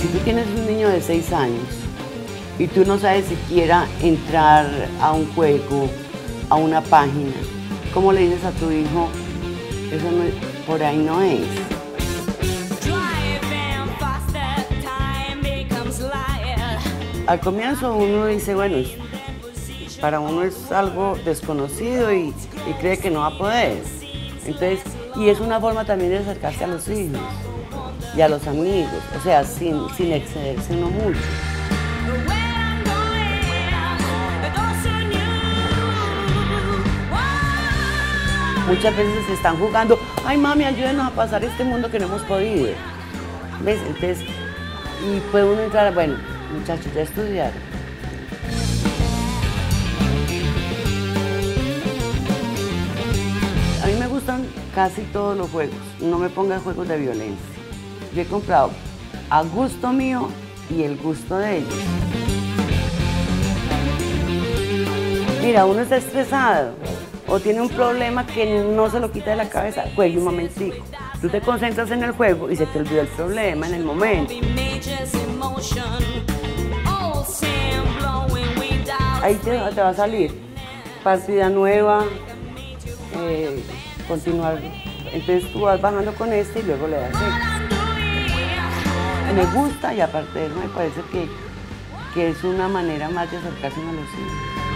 Si tú tienes un niño de 6 años y tú no sabes siquiera entrar a un juego, a una página, ¿cómo le dices a tu hijo? Eso no por ahí no es. Al comienzo uno dice, bueno, para uno es algo desconocido y, cree que no va a poder. Entonces, y es una forma también de acercarse a los hijos y a los amigos, o sea, sin, sin excederse uno mucho. Muchas veces están jugando, ay mami, ayúdenos a pasar este mundo que no hemos podido. ¿Ves? Entonces, y puede uno entrar, bueno, muchachos, ya estudiaron. A mí me gustan casi todos los juegos, no me pongas juegos de violencia. Yo he comprado a gusto mío y el gusto de ellos. Mira, uno está estresado o tiene un problema que no se lo quita de la cabeza, juegue un momentico. Tú te concentras en el juego y se te olvida el problema en el momento. Ahí te, te va a salir partida nueva, eh, continuar. Entonces tú vas bajando con este y luego le das este. Me gusta y aparte de eso me parece que, que es una manera más de acercarse a los hijos.